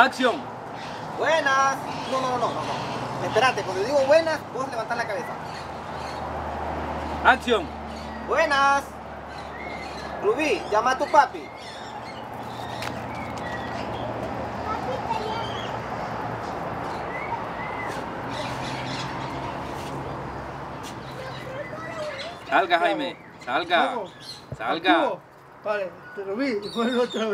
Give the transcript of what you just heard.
Acción. Buenas. No, no, no, no, no. Espérate, cuando digo buenas, vos levantás la cabeza. Acción. Buenas. Rubí, llama a tu papi. Salga, Jaime. Salga. Salga. Vale, te lo vi, y otra vez.